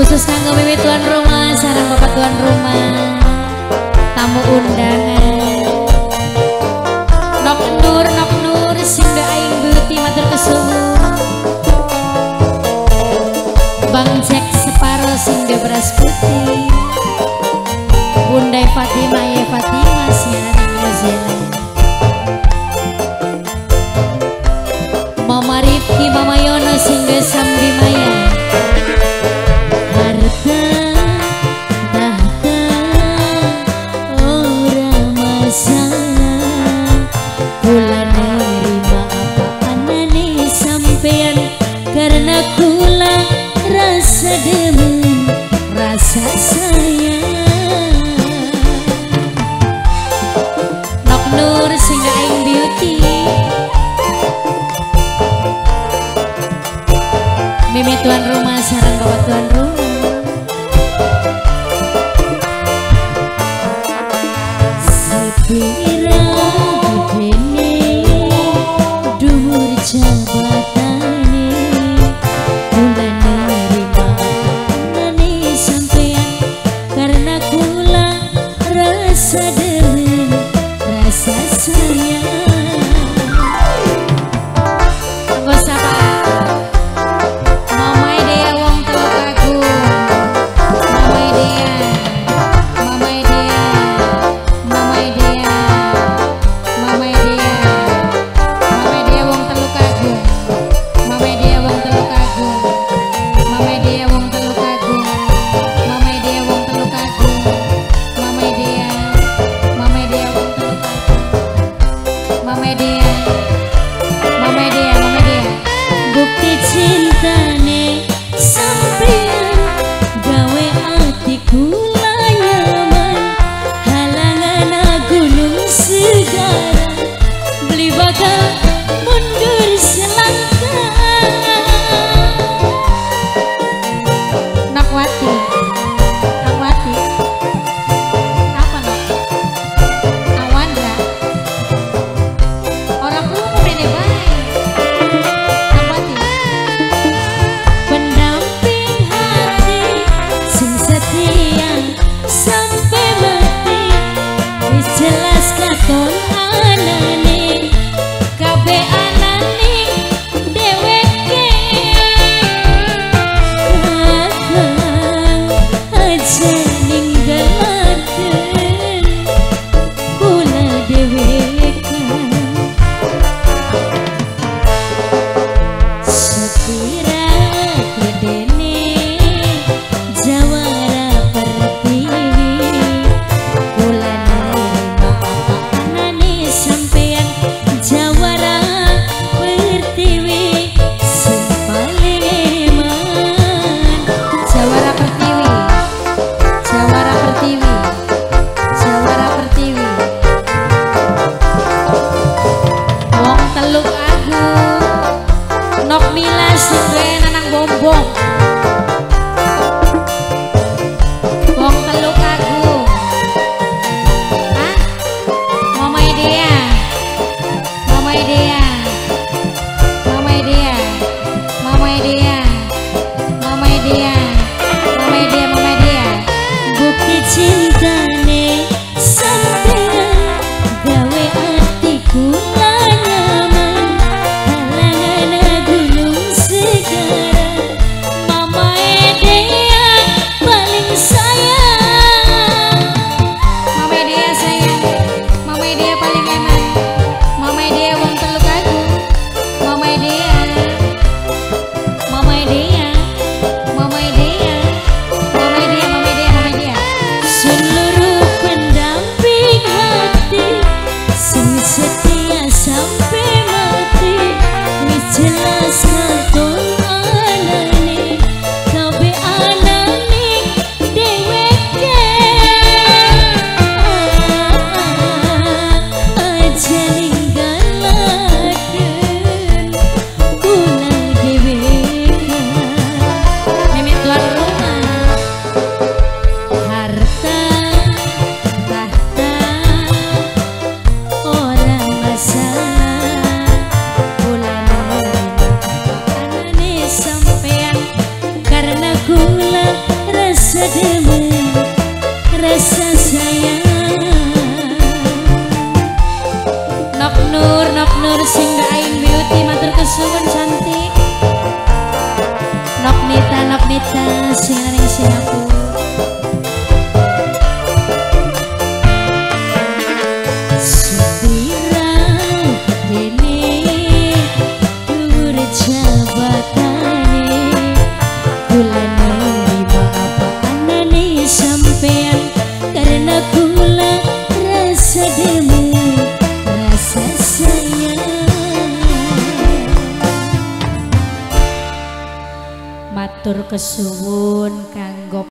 Khusus kanggo mimi tuan rumah Sarang bapak tuan rumah. Tamu undangan. Nok nur, nok nur Sing aing beauty matur kesuhu Bang Jack separo sing beras Karena kula rasa demen Rasa sayang. Nok nur sing aing beauty. Mimi tuan rumah sarang bawa tuan rumah. Sepi love Nok Mila Sugeng Nanang Bombong. Nok Nita Nok Nita sing ning Singapura matur kesuwun